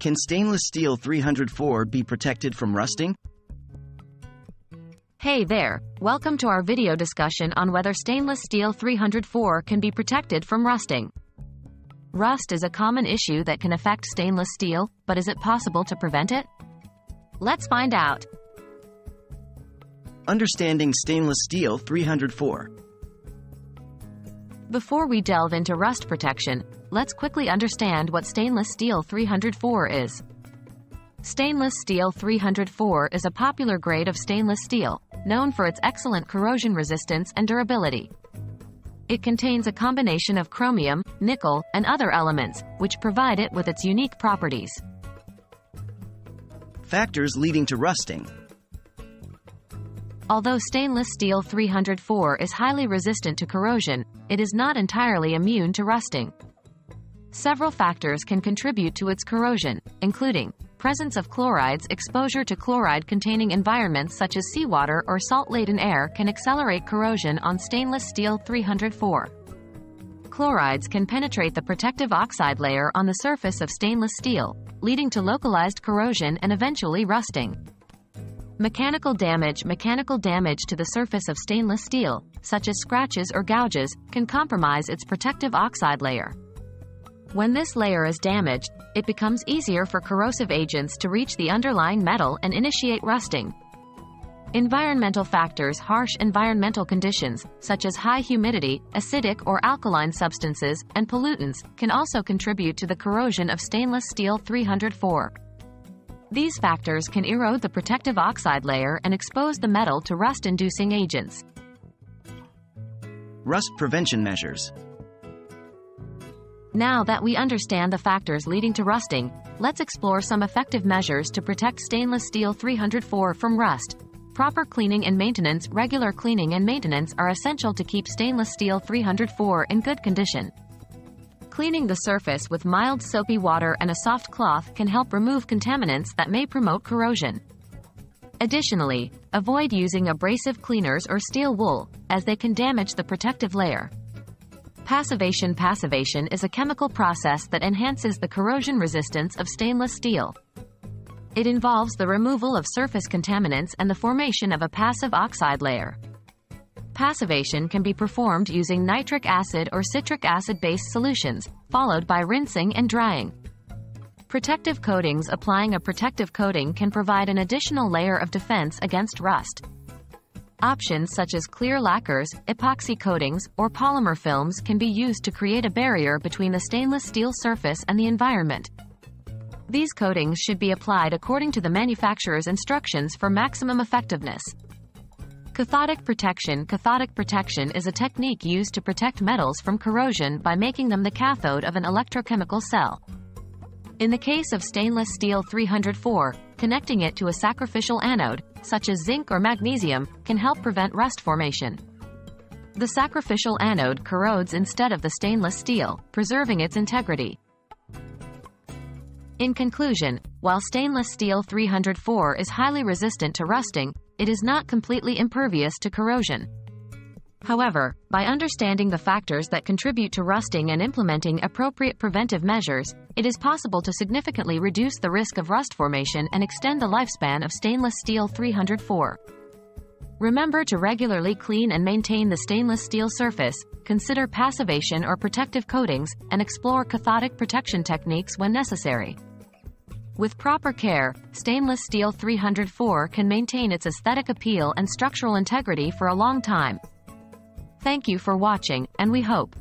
Can stainless steel 304 be protected from rusting? Hey there, welcome to our video discussion on whether stainless steel 304 can be protected from rusting. Rust is a common issue that can affect stainless steel, but is it possible to prevent it? Let's find out. Understanding stainless steel 304. Before we delve into rust protection, let's quickly understand what stainless steel 304 is. Stainless steel 304 is a popular grade of stainless steel, known for its excellent corrosion resistance and durability. It contains a combination of chromium, nickel, and other elements, which provide it with its unique properties. Factors leading to rusting. Although stainless steel 304 is highly resistant to corrosion, it is not entirely immune to rusting. Several factors can contribute to its corrosion, including presence of chlorides, exposure to chloride-containing environments such as seawater or salt-laden air can accelerate corrosion on stainless steel 304. Chlorides can penetrate the protective oxide layer on the surface of stainless steel, leading to localized corrosion and eventually rusting. Mechanical damage Mechanical damage to the surface of stainless steel, such as scratches or gouges, can compromise its protective oxide layer. When this layer is damaged, it becomes easier for corrosive agents to reach the underlying metal and initiate rusting. Environmental factors Harsh environmental conditions, such as high humidity, acidic or alkaline substances, and pollutants, can also contribute to the corrosion of stainless steel 304. These factors can erode the protective oxide layer and expose the metal to rust-inducing agents. Rust prevention measures. Now that we understand the factors leading to rusting, let's explore some effective measures to protect stainless steel 304 from rust. Proper cleaning and maintenance Regular cleaning and maintenance are essential to keep stainless steel 304 in good condition. Cleaning the surface with mild soapy water and a soft cloth can help remove contaminants that may promote corrosion. Additionally, avoid using abrasive cleaners or steel wool, as they can damage the protective layer. Passivation Passivation is a chemical process that enhances the corrosion resistance of stainless steel. It involves the removal of surface contaminants and the formation of a passive oxide layer. Passivation can be performed using nitric acid or citric acid-based solutions, followed by rinsing and drying. Protective coatings Applying a protective coating can provide an additional layer of defense against rust. Options such as clear lacquers, epoxy coatings, or polymer films can be used to create a barrier between the stainless steel surface and the environment. These coatings should be applied according to the manufacturer's instructions for maximum effectiveness. Cathodic protection Cathodic protection is a technique used to protect metals from corrosion by making them the cathode of an electrochemical cell. In the case of stainless steel 304, connecting it to a sacrificial anode, such as zinc or magnesium, can help prevent rust formation. The sacrificial anode corrodes instead of the stainless steel, preserving its integrity. In conclusion, while stainless steel 304 is highly resistant to rusting, it is not completely impervious to corrosion. However, by understanding the factors that contribute to rusting and implementing appropriate preventive measures, it is possible to significantly reduce the risk of rust formation and extend the lifespan of stainless steel 304. Remember to regularly clean and maintain the stainless steel surface, consider passivation or protective coatings, and explore cathodic protection techniques when necessary. With proper care, stainless steel 304 can maintain its aesthetic appeal and structural integrity for a long time. Thank you for watching, and we hope